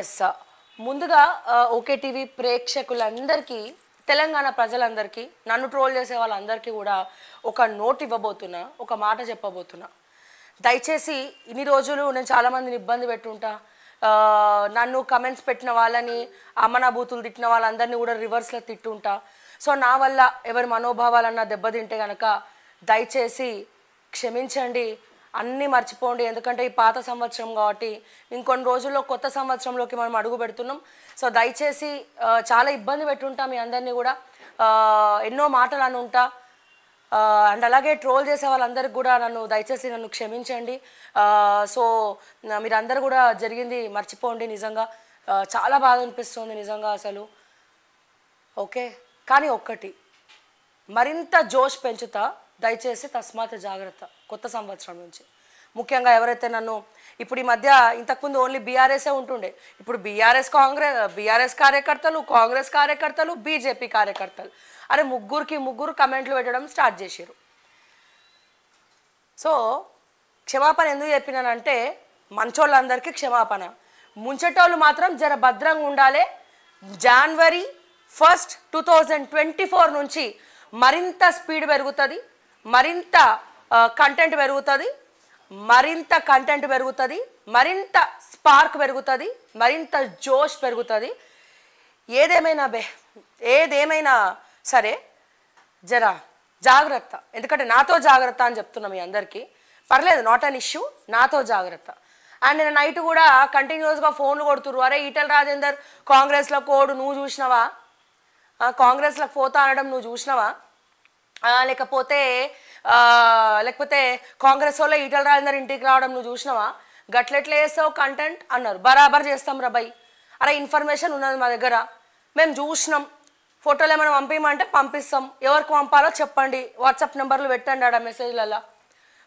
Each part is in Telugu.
ఎస్ ముందుగా ఓకే టీవీ ప్రేక్షకులందరికీ తెలంగాణ ప్రజలందరికీ నన్ను ట్రోల్ చేసే వాళ్ళందరికీ కూడా ఒక నోట్ ఇవ్వబోతున్నా ఒక మాట చెప్పబోతున్నా. దయచేసి ఇన్ని రోజులు నేను చాలామందిని ఇబ్బంది పెట్టుంటా. నన్ను కమెంట్స్ పెట్టిన వాళ్ళని అమనాభూతులు బూతులు తిట్టిన వాళ్ళందరినీ కూడా రివర్స్లో తిట్టుంటా. సో నా వల్ల ఎవరి మనోభావాలన్నా దెబ్బతింటే కనుక దయచేసి క్షమించండి. అన్నీ మర్చిపోండి. ఎందుకంటే ఈ పాత సంవత్సరం కాబట్టి ఇంకొన్ని రోజుల్లో కొత్త సంవత్సరంలోకి మనం అడుగు పెడుతున్నాం. సో దయచేసి చాలా ఇబ్బంది పెట్టుంటా మీ అందరినీ కూడా. ఎన్నో మాటలు అని ఉంటా అండ్ అలాగే ట్రోల్ చేసే వాళ్ళందరికీ కూడా నన్ను దయచేసి నన్ను క్షమించండి. సో మీరందరూ కూడా జరిగింది మర్చిపోండి నిజంగా. చాలా బాధ అనిపిస్తుంది నిజంగా అసలు. ఓకే? కానీ ఒక్కటి మరింత జోష్ పెంచుతా. దయచేసి తస్మాత్ జాగ్రత్త కొత్త సంవత్సరం నుంచి. ముఖ్యంగా ఎవరైతే నన్ను ఇప్పుడు ఈ మధ్య ఇంతకుముందు ఓన్లీ బీఆర్ఎస్ఏ ఉంటుండే ఇప్పుడు బీఆర్ఎస్ కాంగ్రెస్ బీఆర్ఎస్ కార్యకర్తలు కాంగ్రెస్ కార్యకర్తలు బీజేపీ కార్యకర్తలు. అరే ముగ్గురికి ముగ్గురు కమెంట్లు పెట్టడం స్టార్ట్ చేశారు సో క్షమాపణ ఎందుకు చెప్పినానంటే మంచోళ్ళందరికీ క్షమాపణ. ముంచటోళ్ళు మాత్రం జర భద్రంగా ఉండాలి. January first two thousand twenty four నుంచి మరింత స్పీడ్ పెరుగుతుంది. మరింత కంటెంట్ పెరుగుతుంది మరింత కంటెంట్ పెరుగుతుంది మరింత స్పార్క్ పెరుగుతుంది మరింత జోష్ పెరుగుతుంది. ఏదేమైనా బే ఏదేమైనా సరే జరా జాగ్రత్త. ఎందుకంటే నాతో జాగ్రత్త అని చెప్తున్నా మీ అందరికీ. పర్లేదు నాట్ అన్ ఇష్యూ నాతో జాగ్రత్త. అండ్ నేను నైట్ కూడా కంటిన్యూస్గా ఫోన్లు కొడుతుర్రు. అరే ఈటల రాజేందర్ కాంగ్రెస్లో కోడు నువ్వు చూసినావా? కాంగ్రెస్లో పోతా అనడం నువ్వు చూసినావా? లేకపోతే లేకపోతే కాంగ్రెస్ వాళ్ళ ఈటల రాజేందర్ ఇంటికి రావడం నువ్వు చూసినావా? గట్లెట్లా వేస్తావు కంటెంట్ అన్నారు. బరాబర్ చేస్తాం రా అరే ఇన్ఫర్మేషన్ ఉన్నది మా దగ్గర. మేము చూసినాం. ఫోటోలు ఏమైనా పంపించమంటే పంపిస్తాం. ఎవరికి పంపాలో చెప్పండి. వాట్సాప్ నెంబర్లు పెట్టండి ఆడ మెసేజ్లలో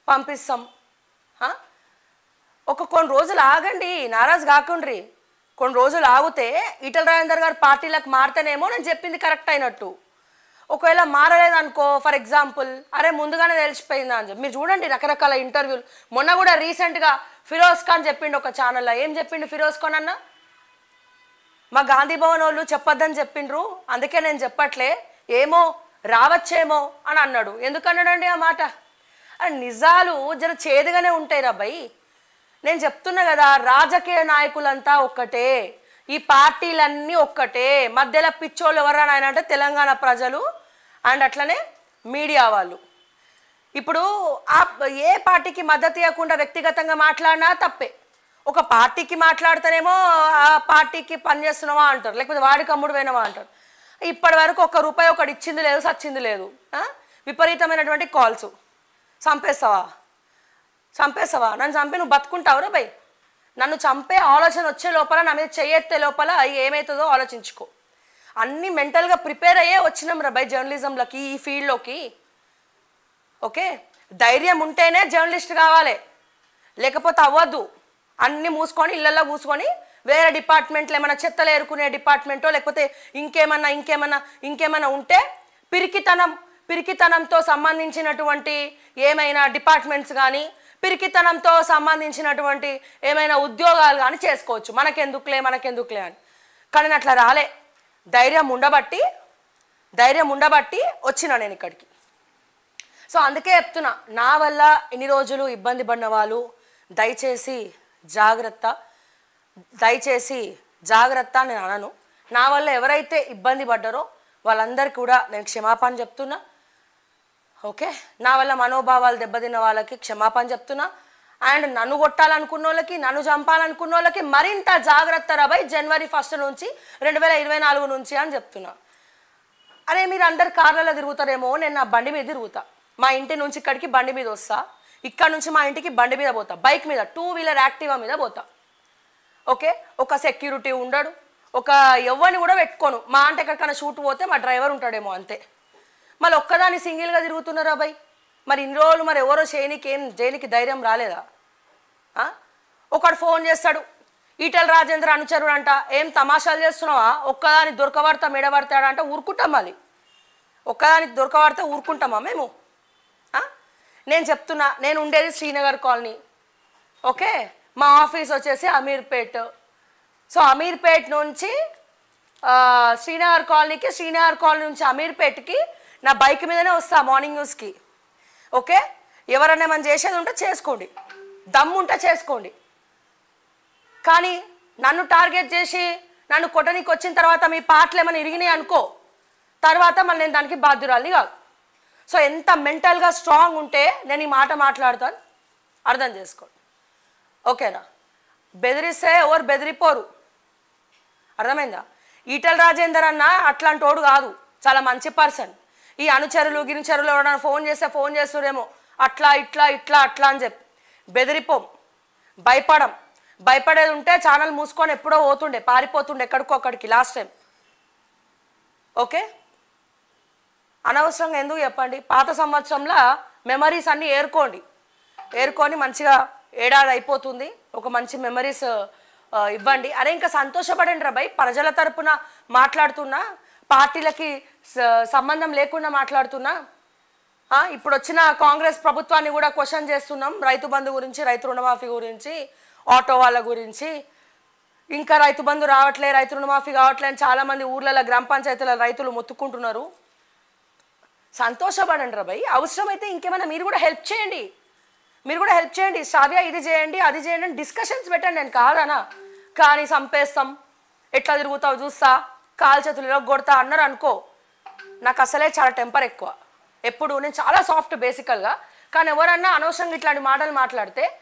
పంపిస్తాం. ఒక కొన్ని రోజులు ఆగండి. నారాజ్ కాకుండ్రి. కొన్ని రోజులు ఆగితే ఈటల రాజేందర్ గారు పార్టీలకు మారితేనేమో నేను చెప్పింది కరెక్ట్ అయినట్టు. ఒకవేళ మారలేదనుకో ఫర్ ఎగ్జాంపుల్ అరే ముందుగానే తెలిసిపోయిందా అని చెప్పి. మీరు చూడండి రకరకాల ఇంటర్వ్యూలు మొన్న కూడా రీసెంట్గా ఫిరోజ్ ఖాన్ చెప్పిండు ఒక ఛానల్లో ఏం చెప్పిండు ఫిరోజ్ ఖాన్ అన్న? మా గాంధీ భవన్ వాళ్ళు చెప్పొద్దని చెప్పిండ్రు. అందుకే నేను చెప్పట్లే. ఏమో రావచ్చేమో అని అన్నాడు. ఎందుకు అన్నాడండి ఆ మాట? అరే నిజాలు జర చేదుగానే ఉంటాయి రా నేను చెప్తున్నా కదా రాజకీయ నాయకులంతా ఒక్కటే. ఈ పార్టీలన్నీ ఒక్కటే. మధ్యలో పిచ్చోళ్ళు ఎవరైనా ఆయన అంటే తెలంగాణ ప్రజలు అండ్ అట్లనే మీడియా వాళ్ళు. ఇప్పుడు ఆ ఏ పార్టీకి మద్దతు ఇవ్వకుండా వ్యక్తిగతంగా మాట్లాడినా తప్పే. ఒక పార్టీకి మాట్లాడితేనేమో ఆ పార్టీకి పనిచేస్తున్నావా అంటారు. లేకపోతే వాడికి అమ్ముడు పోయినావా అంటారు. ఇప్పటి వరకు ఒక్క రూపాయి ఒకటి ఇచ్చింది లేదు సచ్చింది లేదు. విపరీతమైనటువంటి కాల్స్. చంపేస్తావా? చంపేస్తావా? నన్ను చంపి నువ్వు బతుకుంటావురా బై. నన్ను చంపే ఆలోచన వచ్చే లోపల నా మీద చేయెత్తే లోపల అది ఏమవుతుందో ఆలోచించుకో. అన్నీ మెంటల్గా ప్రిపేర్ అయ్యే వచ్చినాం రా బై జర్నలిజంలోకి ఈ ఫీల్డ్లోకి ఓకే? ధైర్యం ఉంటేనే జర్నలిస్ట్ కావాలి. లేకపోతే అవ్వద్దు అన్నీ మూసుకొని ఇళ్ళల్లో కూసుకొని వేరే డిపార్ట్మెంట్లో ఏమైనా చెత్తలు ఏరుకునే డిపార్ట్మెంటో లేకపోతే ఇంకేమన్నా ఇంకేమన్నా ఇంకేమన్నా ఉంటే పిరికితనం పిరికితనంతో సంబంధించినటువంటి ఏమైనా డిపార్ట్మెంట్స్ కానీ పిరికితనంతో సంబంధించినటువంటి ఏమైనా ఉద్యోగాలు కానీ చేసుకోవచ్చు. మనకెందుకులే మనకెందుకులే అని. కానీ అట్లా రాలే. ధైర్యం ఉండబట్టి ధైర్యం ఉండబట్టి వచ్చిన నేను ఇక్కడికి. సో అందుకే చెప్తున్నా నా వల్ల ఇన్ని రోజులు ఇబ్బంది పడిన వాళ్ళు దయచేసి జాగ్రత్త దయచేసి జాగ్రత్త నేను అనను. నా వల్ల ఎవరైతే ఇబ్బంది పడ్డారో వాళ్ళందరికీ కూడా నేను క్షమాపణ చెప్తున్నా. ఓకే? నా వల్ల మనోభావాలు దెబ్బతిన్న వాళ్ళకి క్షమాపణ చెప్తున్నా. అండ్ నన్ను కొట్టాలనుకున్న వాళ్ళకి నన్ను చంపాలనుకున్న వాళ్ళకి మరింత జాగ్రత్త రాబోయ్ జనవరి ఫస్ట్ నుంచి రెండు వేల ఇరవై నాలుగు నుంచి అని చెప్తున్నా. అరే మీరు అందరు కార్లలో తిరుగుతారేమో నేను నా బండి మీద తిరుగుతా. మా ఇంటి నుంచి ఇక్కడికి బండి మీద వస్తా. ఇక్కడ నుంచి మా ఇంటికి బండి మీద పోతా. బైక్ మీద టూ వీలర్ యాక్టివా మీద పోతా. ఓకే? ఒక సెక్యూరిటీ ఉండడు. ఒక ఎవ్వని కూడా పెట్టుకోను. మా అంటే ఎక్కడికైనా షూట్ పోతే మా డ్రైవర్ ఉంటాడేమో అంతే. మళ్ళీ ఒక్కదాన్ని సింగిల్గా తిరుగుతున్నారా అబ్బాయి మరి ఇన్ని రోజులు మరి ఎవరో చేయనికి ఏం జైలుకి ధైర్యం రాలేదా? ఒకడు ఫోన్ చేస్తాడు ఈటల రాజేంద్ర అనుచరుడు అంట ఏం తమాషాలు చేస్తున్నావా? ఒక్కదాని దొరకబడతా మెడబడతాడా? అంట ఊరుకుంటాం మళ్ళీ. ఒక్కదానికి దొరకబడితే ఊరుకుంటామా మేము? నేను చెప్తున్నా నేను ఉండేది శ్రీనగర్ కాలనీ. ఓకే? మా ఆఫీస్ వచ్చేసి అమీర్పేట్. సో అమీర్పేట్ నుంచి శ్రీనగర్ కాలనీకి శ్రీనగర్ కాలనీ నుంచి అమీర్పేట్కి నా బైక్ మీదనే వస్తా మార్నింగ్ న్యూస్కి. ఓకే? ఎవరన్నా మనం చేసేది ఉంటే చేసుకోండి. దమ్ము ఉంటే చేసుకోండి. కానీ నన్ను టార్గెట్ చేసి నన్ను కొట్టనికి వచ్చిన తర్వాత మీ పాటలు ఏమైనా ఇరిగినాయి అనుకో తర్వాత మళ్ళీ నేను దానికి బాధ్యురాలి కాదు. సో ఎంత మెంటల్గా స్ట్రాంగ్ ఉంటే నేను ఈ మాట మాట్లాడతాను. అర్థం చేసుకోండి. ఓకేనా? బెదిరిస్తే ఎవరు బెదిరిపోరు. అర్థమైందా? ఈటల రాజేందర్ అన్న అట్లాంటి వాడు కాదు. చాలా మంచి పర్సన్. ఈ అనుచరులు గిరిచరులు ఎవరైనా ఫోన్ చేస్తే ఫోన్ చేస్తురేమో. అట్లా ఇట్లా ఇట్లా అట్లా అని చెప్పి. బెదిరిపోం. భయపడం. భయపడేది ఉంటే ఛానల్ మూసుకొని ఎప్పుడో పోతుండే పారిపోతుండే ఎక్కడికో అక్కడికి లాస్ట్ టైం ఓకే? అనవసరంగా ఎందుకు చెప్పండి? పాత సంవత్సరంలో మెమరీస్ అన్నీ ఏరుకోండి. ఏరుకొని మంచిగా ఏడాది అయిపోతుంది. ఒక మంచి మెమరీస్ ఇవ్వండి. అరే ఇంకా సంతోషపడండి రా భయ్ ప్రజల తరపున మాట్లాడుతున్నా పార్టీలకి సంబంధం లేకుండా మాట్లాడుతున్నా. ఇప్పుడు వచ్చిన కాంగ్రెస్ ప్రభుత్వాన్ని కూడా క్వశ్చన్ చేస్తున్నాం. రైతు బంధు గురించి రైతు రుణమాఫీ గురించి ఆటో వాళ్ళ గురించి. ఇంకా రైతు బంధు రావట్లే రైతు రుణమాఫీ కావట్లే అని చాలామంది ఊర్లలో గ్రామ పంచాయతీల రైతులు మొత్తుకుంటున్నారు. సంతోషపడండి రా భయ్ అవసరమైతే ఇంకేమైనా మీరు కూడా హెల్ప్ చేయండి. మీరు కూడా హెల్ప్ చేయండి. శ్రావ్య ఇది చేయండి అది చేయండి డిస్కషన్స్ పెట్టండి. నేను కాదనా కానీ చంపేస్తాం. ఎట్లా తిరుగుతావు చూస్తా. కాలు చేతులు ఇలా కొడతా అన్నారు అనుకో నాకు అసలే చాలా టెంపర్ ఎక్కువ. ఎప్పుడు నేను చాలా సాఫ్ట్ బేసికల్గా కానీ ఎవరన్నా అనవసరంగా ఇట్లాంటి మాటలు మాట్లాడితే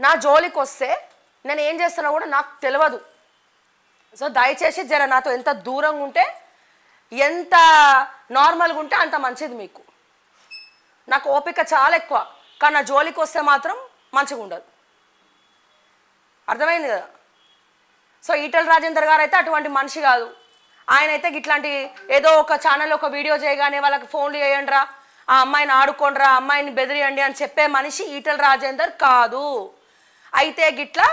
నా జోలికి వస్తే నేను ఏం చేస్తానో కూడా నాకు తెలియదు సో దయచేసి జర నాతో ఎంత దూరంగా ఉంటే ఎంత నార్మల్గా ఉంటే అంత మంచిది మీకు. నాకు ఓపిక చాలా ఎక్కువ కానీ నా జోలికి వస్తే మాత్రం మంచిగా ఉండదు. అర్థమైంది కదా? సో ఈటల రాజేందర్ గారు అయితే అటువంటి మనిషి కాదు. ఆయన అయితే ఇట్లాంటి ఏదో ఒక ఛానల్ ఒక వీడియో చేయగానే వాళ్ళకి ఫోన్లు చేయండి రా ఆ అమ్మాయిని ఆడుకోండిరా ఆ అమ్మాయిని బెదిరియండి అని చెప్పే మనిషి ఈటల రాజేందర్ కాదు. అయితే గిట్లా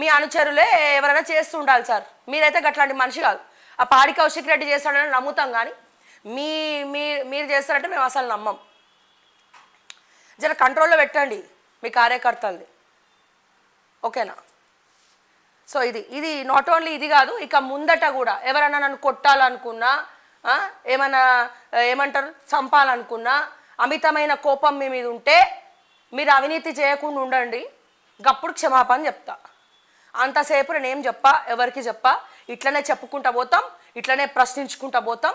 మీ అనుచరులే ఎవరైనా చేస్తూ ఉండాలి సార్. మీరైతే గట్లాంటి మనిషి కాదు. ఆ పాడి కౌశిక్ రెడ్డి చేస్తాడని నమ్ముతాం కానీ మీ మీ మీరు చేస్తారంటే మేము అసలు నమ్మం. జర కంట్రోల్లో పెట్టండి మీ కార్యకర్తల్ని. ఓకేనా? సో ఇది ఇది నాట్ ఓన్లీ ఇది కాదు ఇక ముందట కూడా ఎవరైనా నన్ను కొట్టాలనుకున్నా ఏమైనా ఏమంటారు చంపాలనుకున్నా అమితమైన కోపం మీ మీద ఉంటే మీరు అవినీతి చేయకుండా ఉండండి. గప్పుడు క్షమాపణ చెప్తా. అంతసేపు నేను చెప్పా ఎవరికి చెప్పా ఇట్లనే చెప్పుకుంటా పోతాం ఇట్లనే ప్రశ్నించుకుంటా పోతాం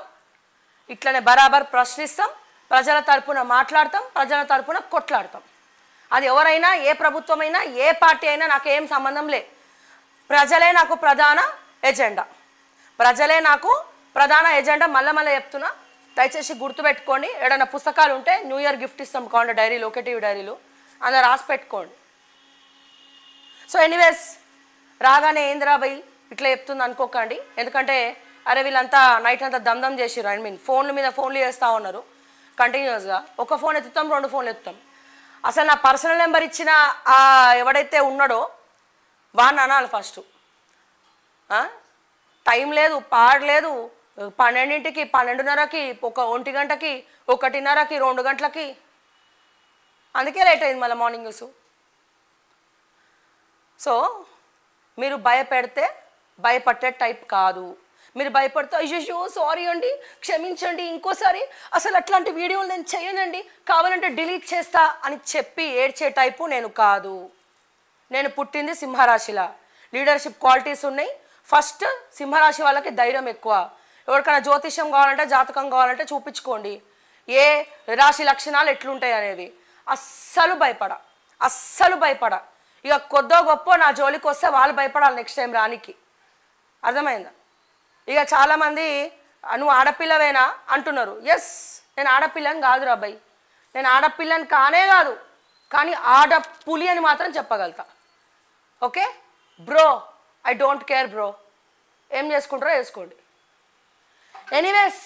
ఇట్లనే బరాబర్ ప్రశ్నిస్తాం ప్రజల తరపున మాట్లాడతాం ప్రజల తరపున కొట్లాడతాం. అది ఎవరైనా ఏ ప్రభుత్వమైనా ఏ పార్టీ అయినా నాకేం సంబంధం లే. ప్రజలే నాకు ప్రధాన ఎజెండా. ప్రజలే నాకు ప్రధాన ఎజెండా. మళ్ళీ మళ్ళీ చెప్తున్నా దయచేసి గుర్తుపెట్టుకోండి ఏదైనా పుస్తకాలు ఉంటే న్యూ ఇయర్ గిఫ్ట్ ఇస్తాం కావండి డైరీలు ఒకే డైరీలు. అందులో రాసి పెట్టుకోండి. సో ఎనీవేస్ రాగానే ఏందిరా ఇట్లా చెప్తుంది అనుకోకండి. ఎందుకంటే అరే వీళ్ళంతా నైట్ అంతా దమ్దమ్ చేసిర్రు. ఐ మీన్ ఫోన్ల మీద ఫోన్లు చేస్తూ ఉన్నారు. కంటిన్యూస్గా. ఒక ఫోన్ ఎత్తుతాం రెండు ఫోన్లు ఎత్తుతాం. అసలు నా పర్సనల్ నెంబర్ ఇచ్చిన ఎవడైతే ఉన్నాడో వాడిని అనాలి ఫస్ట్. టైం లేదు పాడలేదు పన్నెండింటికి పన్నెండున్నరకి ఒక ఒంటి గంటకి ఒకటిన్నరకి రెండు గంటలకి. అందుకే లేట్ అయింది మళ్ళీ మార్నింగ్ న్యూస్ సో మీరు భయపెడితే భయపట్టే టైప్ కాదు. మీరు భయపడితే అయ్యో సారీ అండి క్షమించండి ఇంకోసారి అసలు అట్లాంటి వీడియోలు నేను చేయనండి కావాలంటే డిలీట్ చేస్తా అని చెప్పి ఏడ్చే టైపు నేను కాదు. నేను పుట్టింది సింహరాశిలా. లీడర్షిప్ క్వాలిటీస్ ఉన్నాయి. ఫస్ట్ సింహరాశి వాళ్ళకి ధైర్యం ఎక్కువ. ఎవరికైనా జ్యోతిష్యం కావాలంటే జాతకం కావాలంటే చూపించుకోండి. ఏ రాశి లక్షణాలు ఎట్లుంటాయి అనేది. అస్సలు భయపడ. అస్సలు భయపడ. ఇక కొద్దో గొప్ప నా జోలికి వస్తే వాళ్ళు భయపడాలి నెక్స్ట్ టైం రానికి. అర్థమైందా? ఇక చాలామంది నువ్వు ఆడపిల్లవేనా? అంటున్నారు. ఎస్ నేను ఆడపిల్లని కాదు రాబాయ్ నేను ఆడపిల్లని కానే కాదు. కానీ ఆడ పులి అని మాత్రం చెప్పగలుగుతా. Okay? Bro I don't care bro. ఏం చేసుకుంటారో వేసుకోండి. ఎనీవేస్